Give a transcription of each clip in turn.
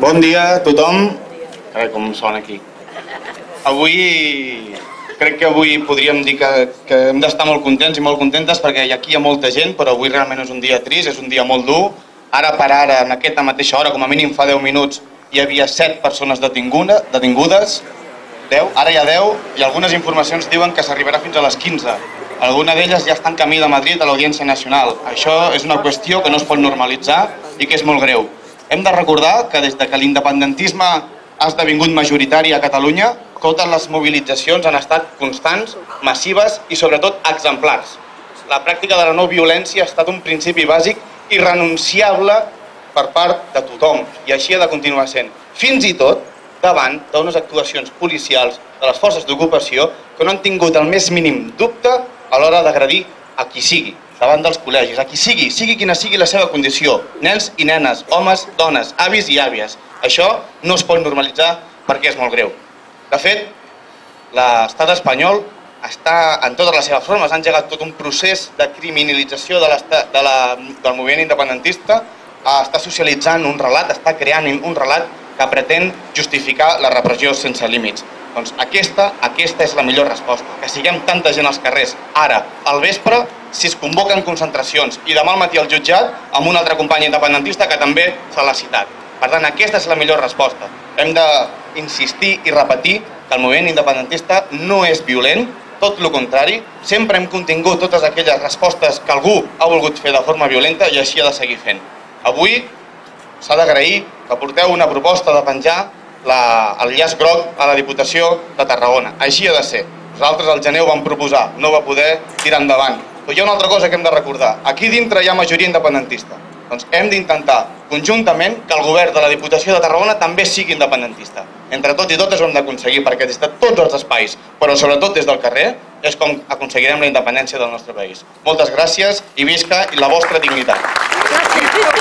Bon dia a tothom. A veure com sona aquí. Avui, crec que avui podríem dir que, que hem d'estar molt contents i molt contentes perquè aquí hi ha molta gent, però avui realment és un dia trist, és un dia molt dur. Ara per ara, en aquesta mateixa hora, com a mínim fa 10 minuts, hi havia 7 persones detinguda, detingudes, 10, ara hi ha 10, i algunes informacions diuen que s'arribarà fins a les 15. Alguna d'elles ja està en camí de Madrid a l'Audiència Nacional. Això és una qüestió que no es pot normalitzar i que és molt greu. Hem de recordar que des de que l'independentisme ha esdevingut majoritari a Catalunya, totes les mobilitzacions han estat constants, massives i sobretot exemplars. La pràctica de la no violència ha estat un principi bàsic irrenunciable per part de tothom i així ha de continuar sent. Fins i tot davant d'unes actuacions policials de les forces d'ocupació que no han tingut el més mínim dubte a l'hora d'agredir a qui sigui, davant dels col·legis, a qui sigui, sigui quina sigui la seva condició, nens i nenes, homes, dones, avis i àvies. Això no es pot normalitzar perquè és molt greu. De fet, l'estat espanyol està en totes les seves formes, ha engegat tot un procés de criminalització de, de la, del moviment independentista, està socialitzant un relat, està creant un relat que pretén justificar la repressió sense límits. Doncs aquesta, aquesta és la millor resposta, que siguem tanta gent als carrers, ara, al vespre, si es convoquen concentracions, i demà al matí al jutjat amb un altre company independentista que també se l'ha citat. Per tant, aquesta és la millor resposta. Hem d'insistir i repetir que el moviment independentista no és violent, tot el contrari, sempre hem contingut totes aquelles respostes que algú ha volgut fer de forma violenta i així ha de seguir fent. Avui s'ha d'agrair que porteu una proposta de penjar la, el llaç groc a la Diputació de Tarragona. Així ha de ser. Nosaltres al gener ho vam proposar, no va poder tirar endavant. Però hi ha una altra cosa que hem de recordar. Aquí dintre hi ha majoria independentista. Doncs hem d'intentar conjuntament que el govern de la Diputació de Tarragona també sigui independentista. Entre tots i totes ho hem d'aconseguir perquè des de tots els espais, però sobretot des del carrer, és com aconseguirem la independència del nostre país. Moltes gràcies i visca la vostra dignitat. Gràcies.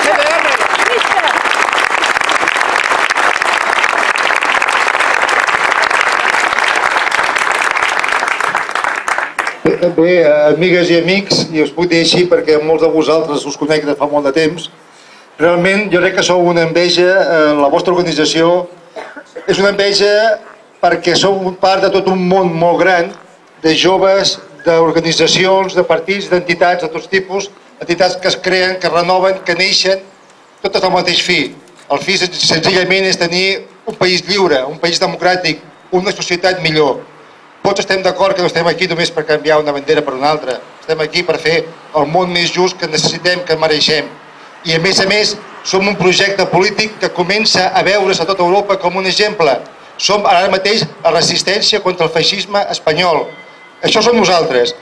Bé, amigues i amics, i us puc dir així perquè molts de vosaltres us conec de fa molt de temps, realment jo crec que sou una enveja, eh, la vostra organització és una enveja perquè sou part de tot un món molt gran de joves, d'organitzacions, de partits, d'entitats de tots tipus, entitats que es creen, que es renoven, que neixen, totes al mateix fi. El fi senzillament és tenir un país lliure, un país democràtic, una societat millor. Tots estem d'acord que no estem aquí només per canviar una bandera per una altra. Estem aquí per fer el món més just que necessitem, que mereixem. I a més a més, som un projecte polític que comença a veure's a tota Europa com un exemple. Som ara mateix la resistència contra el feixisme espanyol. Això som nosaltres.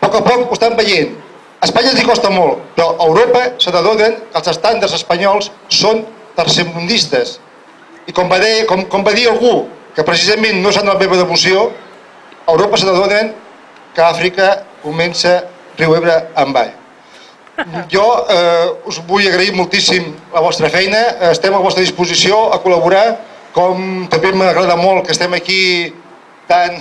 A poc a poc ho estan veient. A Espanya els costa molt, però a Europa se n'adonen que els estàndards espanyols són tercermundistes. I com va, dir, com, com va dir algú, que precisament no és en la meva devoció, Europa se n'adonen que Àfrica comença riu Ebre en vall. Jo eh, us vull agrair moltíssim la vostra feina, estem a vostra disposició a col·laborar, com també m'agrada molt que estem aquí tant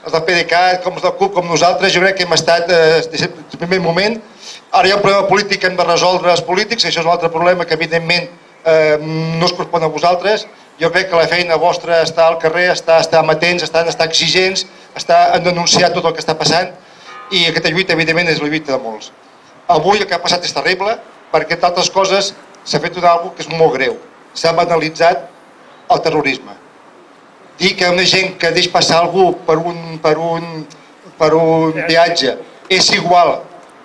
els del PDeCAT com els del CUP com nosaltres, jo crec que hem estat eh, des del primer moment. Ara hi ha un problema polític que hem de resoldre els polítics, això és un altre problema que evidentment eh, no es correspon a vosaltres. Jo crec que la feina vostra està al carrer, està, està amatents, estan, estar exigents, està en denunciar tot el que està passant i aquesta lluita evidentment és la lluita de molts. Avui el que ha passat és terrible perquè entre altres coses s'ha fet una cosa que és molt greu. S'ha banalitzat el terrorisme. Dir que una gent que deix passar algú per un, per un, per un viatge és igual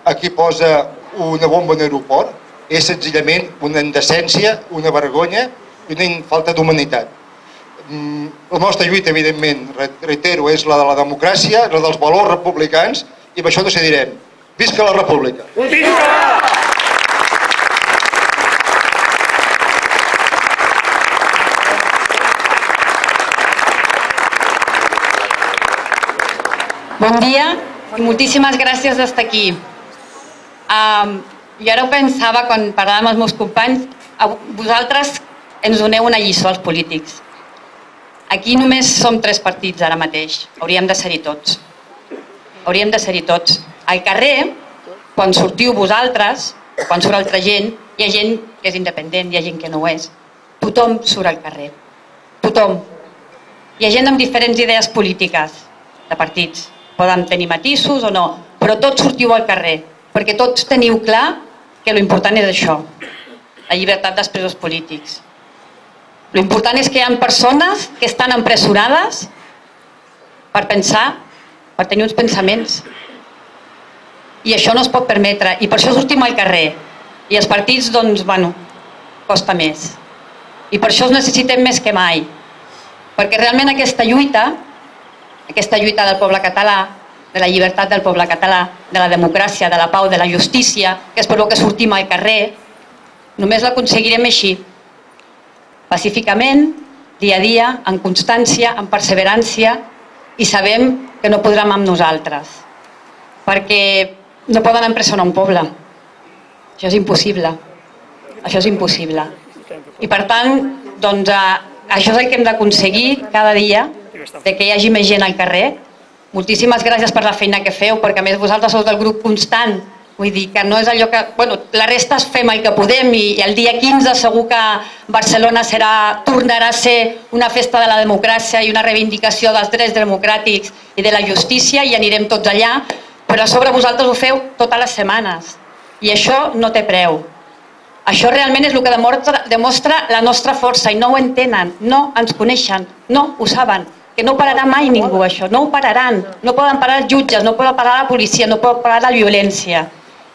a qui posa una bomba en aeroport, és senzillament una indecència, una vergonya i una falta d'humanitat. Mm, la nostra lluita, evidentment, reitero, és la de la democràcia, la dels valors republicans, i amb això decidirem. Visca la república! Visca! Bon dia i moltíssimes gràcies d'estar aquí. Um, jo ara ho pensava quan parlàvem amb els meus companys, vosaltres ens doneu una lliçó als polítics. Aquí només som tres partits ara mateix. Hauríem de ser-hi tots. Hauríem de ser-hi tots. Al carrer, quan sortiu vosaltres, quan surt altra gent, hi ha gent que és independent, hi ha gent que no ho és. tothom surt al carrer. Tothom. Hi ha gent amb diferents idees polítiques, de partits. Poden tenir matisos o no, però tots sortiu al carrer, perquè tots teniu clar que l'important és això, la llibertat dels presos polítics. L'important és que hi ha persones que estan empresonades per pensar, per tenir uns pensaments. I això no es pot permetre, i per això sortim al carrer. I els partits, doncs, bueno, costa més. I per això els necessitem més que mai. Perquè realment aquesta lluita, aquesta lluita del poble català, de la llibertat del poble català, de la democràcia, de la pau, de la justícia, que és per que sortim al carrer, només l'aconseguirem així, pacíficament, dia a dia, en constància, en perseverància, i sabem que no podrem amb nosaltres, perquè no poden empresonar un poble. Això és impossible. Això és impossible. I per tant, doncs, eh, això és el que hem d'aconseguir cada dia, de que hi hagi més gent al carrer. Moltíssimes gràcies per la feina que feu, perquè a més vosaltres sou del grup constant. Vull dir que no és allò que... Bueno, la resta es fem el que podem i, i el dia 15 segur que Barcelona serà, tornarà a ser una festa de la democràcia i una reivindicació dels drets democràtics i de la justícia i anirem tots allà, però a sobre vosaltres ho feu totes les setmanes i això no té preu. Això realment és el que demostra, demostra la nostra força i no ho entenen, no ens coneixen, no ho saben, que no pararà mai ningú això, no ho pararan, no poden parar els jutges, no poden parar la policia, no poden parar la violència.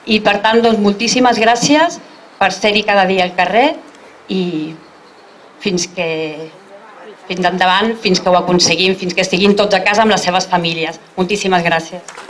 I per tant, doncs, moltíssimes gràcies per ser-hi cada dia al carrer i fins que fins endavant, fins que ho aconseguim, fins que estiguin tots a casa amb les seves famílies. Moltíssimes gràcies.